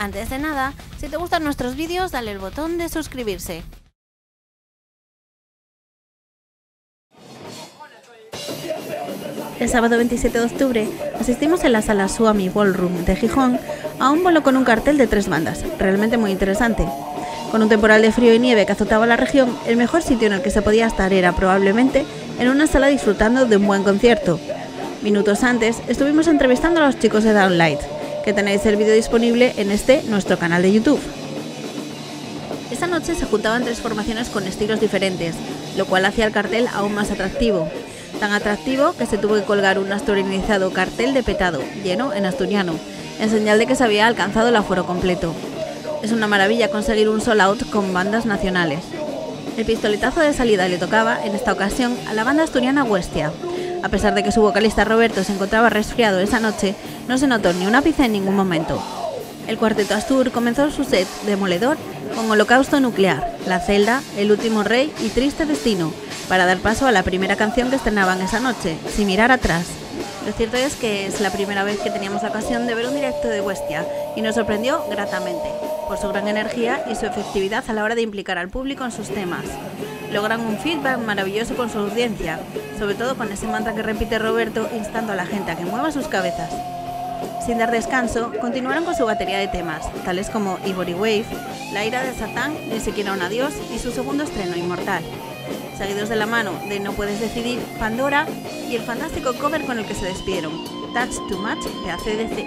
Antes de nada, si te gustan nuestros vídeos, dale el botón de suscribirse. El sábado 27 de octubre asistimos en la sala Suami Ballroom de Gijón a un bolo con un cartel de tres bandas, realmente muy interesante. Con un temporal de frío y nieve que azotaba la región, el mejor sitio en el que se podía estar era probablemente en una sala disfrutando de un buen concierto. Minutos antes estuvimos entrevistando a los chicos de Downlight, que tenéis el vídeo disponible en este nuestro canal de YouTube. Esa noche se juntaban tres formaciones con estilos diferentes, lo cual hacía el cartel aún más atractivo. Tan atractivo que se tuvo que colgar un asturianizado cartel de petado, lleno en asturiano, en señal de que se había alcanzado el aforo completo. Es una maravilla conseguir un sold out con bandas nacionales. El pistoletazo de salida le tocaba, en esta ocasión, a la banda asturiana Huestia. A pesar de que su vocalista Roberto se encontraba resfriado esa noche, no se notó ni una pizza en ningún momento. El cuarteto Astur comenzó su set demoledor con Holocausto Nuclear, La Celda, El Último Rey y Triste Destino, para dar paso a la primera canción que estrenaban esa noche, Sin mirar atrás. Lo cierto es que es la primera vez que teníamos ocasión de ver un directo de Huestia y nos sorprendió gratamente por su gran energía y su efectividad a la hora de implicar al público en sus temas. Logran un feedback maravilloso con su audiencia, sobre todo con ese mantra que repite Roberto instando a la gente a que mueva sus cabezas. Sin dar descanso, continuaron con su batería de temas, tales como Ivory Wave, La ira de Satán, Ni siquiera un adiós y su segundo estreno, Inmortal seguidos de la mano de No Puedes Decidir, Pandora y el fantástico cover con el que se despidieron, Touch Too Much de ACDC.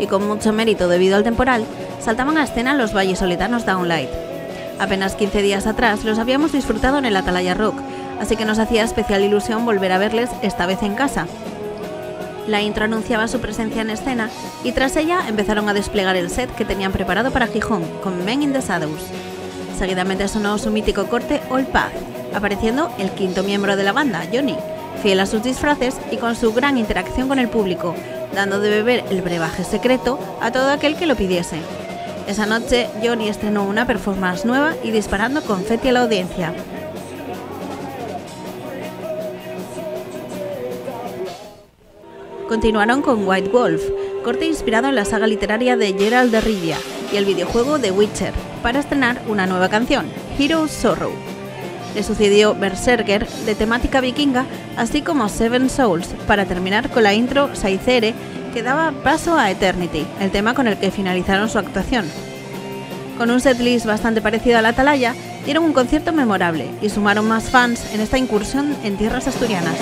y con mucho mérito debido al temporal, saltaban a escena los vallesoletanos Downlight. Apenas 15 días atrás los habíamos disfrutado en el Atalaya Rock, así que nos hacía especial ilusión volver a verles esta vez en casa. La intro anunciaba su presencia en escena y tras ella empezaron a desplegar el set que tenían preparado para Gijón, con Men in the Shadows. Seguidamente sonó su mítico corte All Path, apareciendo el quinto miembro de la banda, Johnny, fiel a sus disfraces y con su gran interacción con el público, dando de beber el brebaje secreto a todo aquel que lo pidiese. Esa noche, Johnny estrenó una performance nueva y disparando confeti a la audiencia. Continuaron con White Wolf, corte inspirado en la saga literaria de Gerald de Rivia y el videojuego The Witcher, para estrenar una nueva canción, Hero's Sorrow. Le sucedió Berserker, de temática vikinga, así como Seven Souls, para terminar con la intro Saicere, que daba paso a Eternity, el tema con el que finalizaron su actuación. Con un setlist bastante parecido a la Atalaya, dieron un concierto memorable y sumaron más fans en esta incursión en tierras asturianas.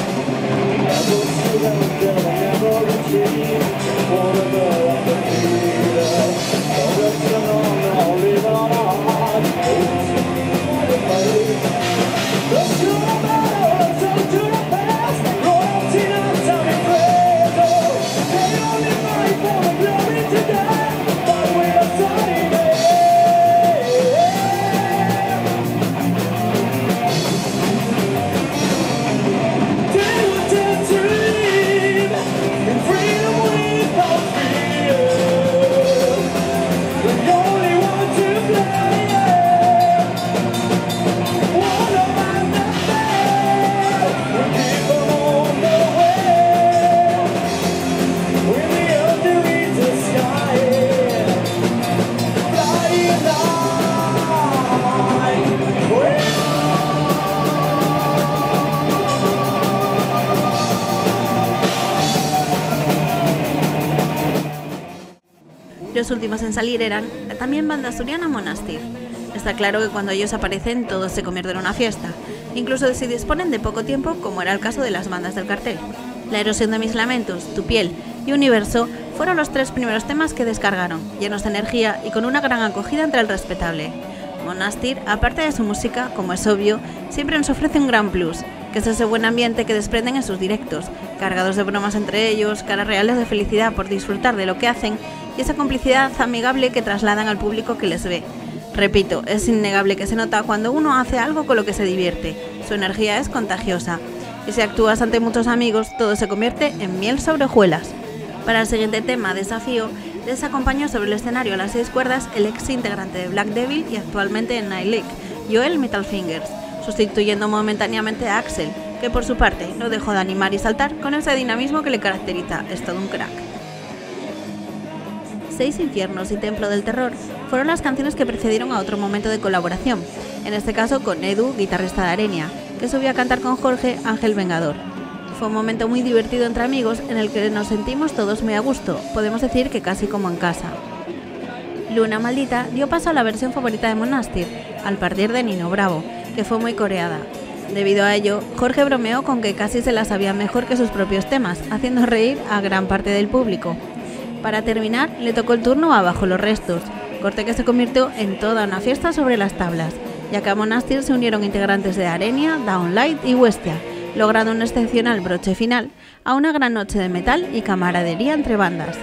Los últimos en salir eran también banda asturiana Monastir. Está claro que cuando ellos aparecen todo se convierte en una fiesta, incluso si disponen de poco tiempo como era el caso de las bandas del cartel. La erosión de mis lamentos, Tu piel y Universo fueron los tres primeros temas que descargaron, llenos de energía y con una gran acogida entre el respetable. Monastir, aparte de su música, como es obvio, siempre nos ofrece un gran plus, que es ese buen ambiente que desprenden en sus directos, cargados de bromas entre ellos, caras reales de felicidad por disfrutar de lo que hacen y esa complicidad amigable que trasladan al público que les ve. Repito, es innegable que se nota cuando uno hace algo con lo que se divierte, su energía es contagiosa, y si actúas ante muchos amigos, todo se convierte en miel sobre hojuelas. Para el siguiente tema, Desafío, les acompañó sobre el escenario a las seis cuerdas el ex integrante de Black Devil y actualmente en Night Lake, Joel Metalfingers sustituyendo momentáneamente a Axel, que por su parte no dejó de animar y saltar con ese dinamismo que le caracteriza, es todo un crack. Seis infiernos y Templo del Terror fueron las canciones que precedieron a otro momento de colaboración, en este caso con Edu, guitarrista de Arenia, que subió a cantar con Jorge Ángel Vengador. Fue un momento muy divertido entre amigos en el que nos sentimos todos muy a gusto, podemos decir que casi como en casa. Luna Maldita dio paso a la versión favorita de Monastir, al partir de Nino Bravo, que fue muy coreada. Debido a ello, Jorge bromeó con que casi se la sabía mejor que sus propios temas, haciendo reír a gran parte del público. Para terminar, le tocó el turno a Bajo los Restos, corte que se convirtió en toda una fiesta sobre las tablas, ya que a Monastir se unieron integrantes de Arenia, Downlight y Westia, logrando un excepcional broche final a una gran noche de metal y camaradería entre bandas.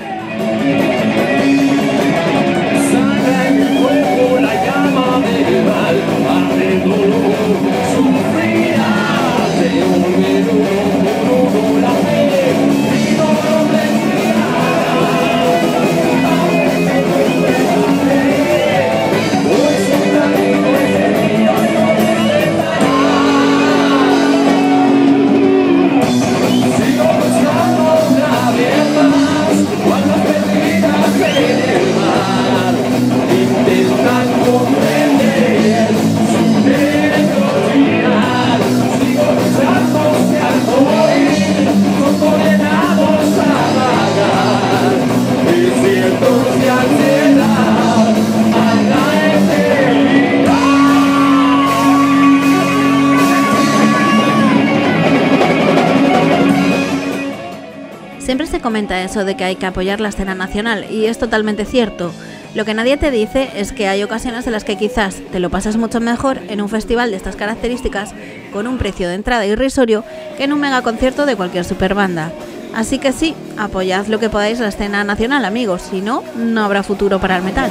comenta eso de que hay que apoyar la escena nacional y es totalmente cierto. Lo que nadie te dice es que hay ocasiones en las que quizás te lo pasas mucho mejor en un festival de estas características con un precio de entrada irrisorio que en un mega concierto de cualquier superbanda. Así que sí, apoyad lo que podáis la escena nacional, amigos, si no, no habrá futuro para el metal.